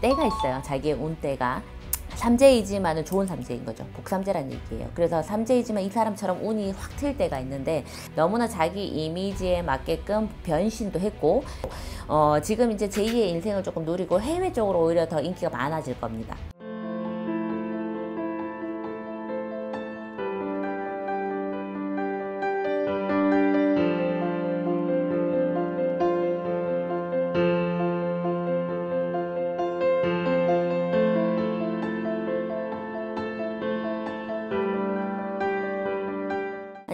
때가 있어요. 자기의 운때가. 삼재이지만은 좋은 삼재인 거죠. 복삼재라는 얘기예요. 그래서 삼재이지만 이 사람처럼 운이 확틀 때가 있는데 너무나 자기 이미지에 맞게끔 변신도 했고 어, 지금 이제 제2의 인생을 조금 누리고 해외 쪽으로 오히려 더 인기가 많아질 겁니다.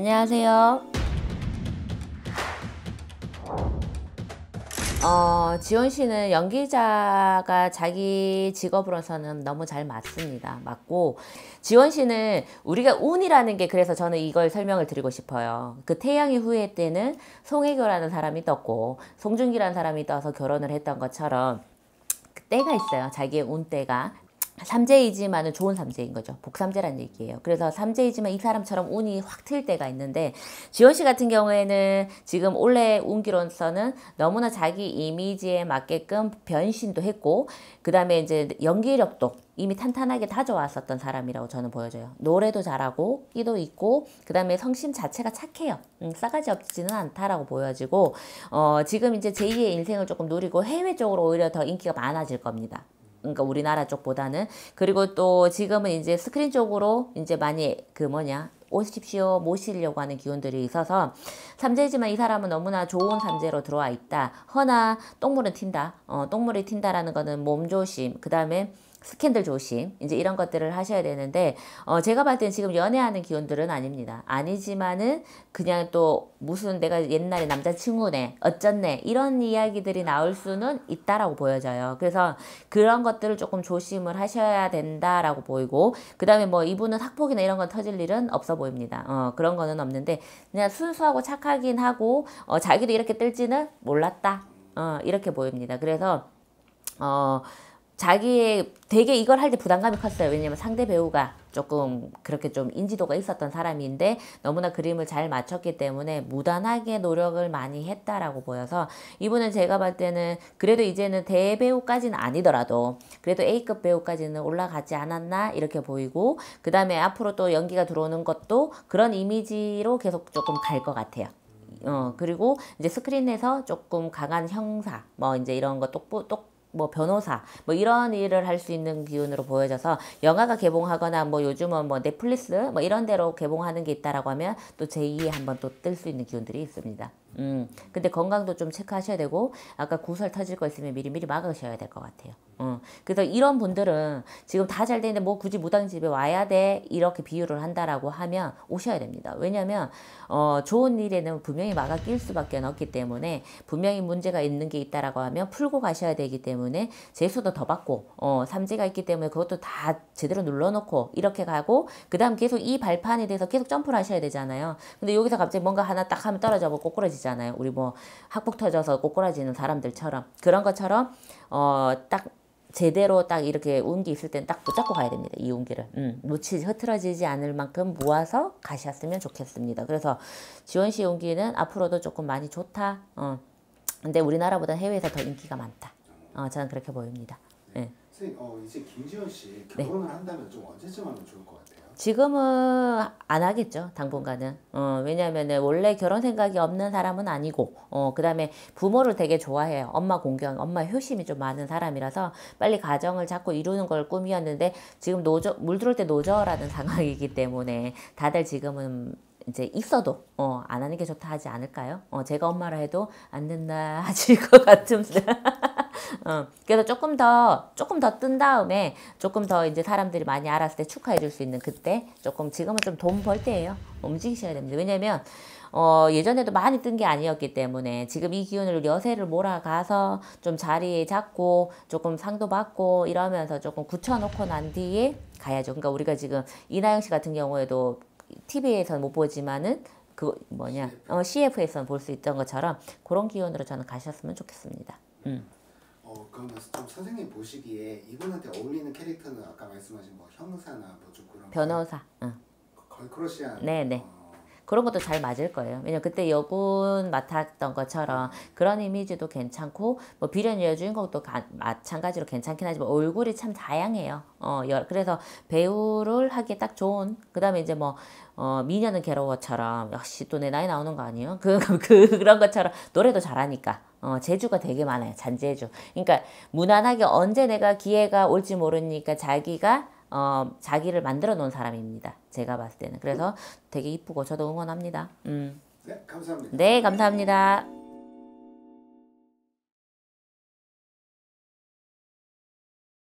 안녕하세요. 어, 지원 씨는 연기자가 자기 직업으로서는 너무 잘 맞습니다. 맞고, 지원 씨는 우리가 운이라는 게 그래서 저는 이걸 설명을 드리고 싶어요. 그 태양의 후예 때는 송혜교라는 사람이 떴고, 송중기라는 사람이 떠서 결혼을 했던 것처럼, 그 때가 있어요. 자기의 운때가. 삼재이지만은 좋은 삼재인 거죠. 복삼재라는 얘기예요. 그래서 삼재이지만 이 사람처럼 운이 확틀 때가 있는데 지원 씨 같은 경우에는 지금 올해 운기로서는 너무나 자기 이미지에 맞게끔 변신도 했고 그 다음에 이제 연기력도 이미 탄탄하게 다져왔었던 사람이라고 저는 보여져요. 노래도 잘하고 끼도 있고 그 다음에 성심 자체가 착해요. 음, 싸가지 없지는 않다라고 보여지고 어, 지금 이제 제2의 인생을 조금 누리고 해외 쪽으로 오히려 더 인기가 많아질 겁니다. 그러니까 우리나라 쪽보다는 그리고 또 지금은 이제 스크린 쪽으로 이제 많이 그 뭐냐 오십시오 모시려고 하는 기운들이 있어서 삼재지만 이 사람은 너무나 좋은 삼재로 들어와 있다. 허나 똥물은 튄다. 어, 똥물이 튄다라는 거는 몸조심. 그 다음에 스캔들 조심. 이제 이런 것들을 하셔야 되는데 어 제가 봤을 때는 지금 연애하는 기운들은 아닙니다. 아니지만은 그냥 또 무슨 내가 옛날에 남자친구네 어쩌네 이런 이야기들이 나올 수는 있다라고 보여져요. 그래서 그런 것들을 조금 조심을 하셔야 된다라고 보이고 그 다음에 뭐 이분은 학폭이나 이런 건 터질 일은 없어 보입니다. 어 그런 거는 없는데 그냥 순수하고 착하긴 하고 어 자기도 이렇게 뜰지는 몰랐다. 어 이렇게 보입니다. 그래서 어 자기의 되게 이걸 할 때 부담감이 컸어요. 왜냐면 상대 배우가 조금 그렇게 좀 인지도가 있었던 사람인데 너무나 그림을 잘 맞췄기 때문에 무단하게 노력을 많이 했다라고 보여서 이분은 제가 봤을 때는 그래도 이제는 대배우까지는 아니더라도 그래도 A급 배우까지는 올라가지 않았나 이렇게 보이고 그 다음에 앞으로 또 연기가 들어오는 것도 그런 이미지로 계속 조금 갈 것 같아요. 어, 그리고 이제 스크린에서 조금 강한 형사, 뭐 이제 이런 거 똑, 똑 뭐 변호사 뭐 이런 일을 할 수 있는 기운으로 보여져서 영화가 개봉하거나 뭐 요즘은 뭐 넷플릭스 뭐 이런 데로 개봉하는 게 있다라고 하면 또 제2에 한번 또 뜰 수 있는 기운들이 있습니다. 음, 근데 건강도 좀 체크하셔야 되고 아까 구설 터질 거 있으면 미리미리 막으셔야 될 것 같아요. 어, 그래서 이런 분들은 지금 다 잘 되는데 뭐 굳이 무당집에 와야 돼 이렇게 비유를 한다라고 하면 오셔야 됩니다. 왜냐하면 어, 좋은 일에는 분명히 막아 낄 수밖에 없기 때문에 분명히 문제가 있는 게 있다라고 하면 풀고 가셔야 되기 때문에 재수도 더 받고 어, 삼재가 있기 때문에 그것도 다 제대로 눌러놓고 이렇게 가고 그 다음 계속 이 발판에 대해서 계속 점프를 하셔야 되잖아요. 근데 여기서 갑자기 뭔가 하나 딱 하면 떨어져 버 꼬꾸라지 잖아요. 우리 뭐 학폭 터져서 꼬꾸라지는 사람들처럼 그런 것처럼 어, 딱 제대로 딱 이렇게 운기 있을 땐 딱 붙잡고 가야 됩니다. 이 운기를. 음, 놓치지, 흐트러지지 않을 만큼 모아서 가셨으면 좋겠습니다. 그래서 지원 씨 운기는 앞으로도 조금 많이 좋다. 어. 근데 우리나라보다 해외에서 더 인기가 많다. 어, 저는 그렇게 보입니다. 네. 선생님, 어, 이제 김지원 씨 결혼을 네. 한다면 좀 언제쯤 하면 좋을 것 같아요? 지금은 안 하겠죠 당분간은. 어, 왜냐하면 원래 결혼 생각이 없는 사람은 아니고 어, 그 다음에 부모를 되게 좋아해요. 엄마 공경 엄마 효심이 좀 많은 사람이라서 빨리 가정을 잡고 이루는 걸 꿈이었는데 지금 노저 물 들어올 때 노저라는 상황이기 때문에 다들 지금은 이제 있어도 어, 안 하는 게 좋다 하지 않을까요? 어, 제가 엄마라 해도 안 된다 하실 것 같은데 어, 그래서 조금 더 조금 더 뜬 다음에 조금 더 이제 사람들이 많이 알았을 때 축하해 줄 수 있는 그때 조금 지금은 좀 돈 벌 때예요. 움직이셔야 됩니다. 왜냐면 어, 예전에도 많이 뜬 게 아니었기 때문에 지금 이 기운을 여세를 몰아가서 좀 자리 잡고 조금 상도 받고 이러면서 조금 굳혀놓고 난 뒤에 가야죠. 그러니까 우리가 지금 이나영 씨 같은 경우에도 TV에서는 못 보지만은 그 뭐냐 어, CF에서는 볼 수 있던 것처럼 그런 기운으로 저는 가셨으면 좋겠습니다. 음. 어 그러면 좀 선생님 보시기에 이분한테 어울리는 캐릭터는 아까 말씀하신 뭐 형사나 뭐 좀 그런 변호사. 응. 걸크러시한 네네. 어, 그런 것도 잘 맞을 거예요. 왜냐면 그때 여군 맡았던 것처럼 그런 이미지도 괜찮고 뭐 비련 여주인공도 가- 마찬가지로 괜찮긴 하지만 얼굴이 참 다양해요. 어, 여- 그래서 배우를 하기 딱 좋은 그 다음에 이제 뭐 어, 미녀는 괴로워처럼 역시 또 내 나이 나오는 거 아니에요? 그, 그 그런 것처럼 노래도 잘하니까 어, 재주가 되게 많아요. 잔재주. 그러니까 무난하게 언제 내가 기회가 올지 모르니까 자기가 어, 자기를 만들어 놓은 사람입니다. 제가 봤을 때는. 그래서 되게 이쁘고 저도 응원합니다. 음. 네, 감사합니다. 네, 감사합니다.